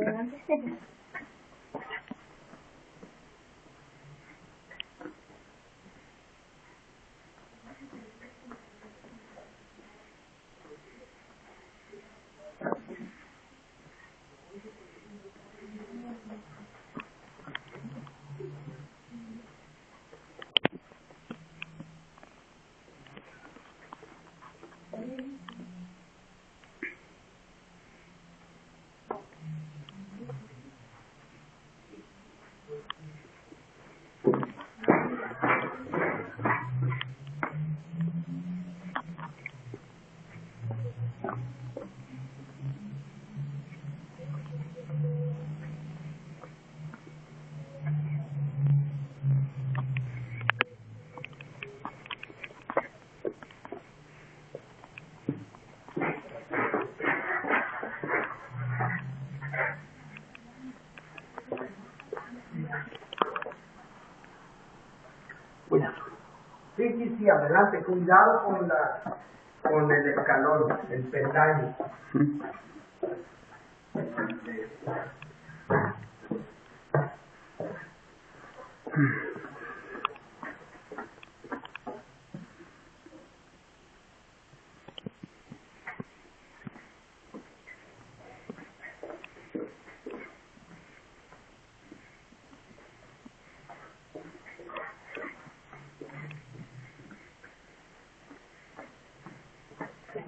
Adelante. Sí, sí, sí, adelante. Cuidado con la con el escalón, el peldaño. Mm. sing.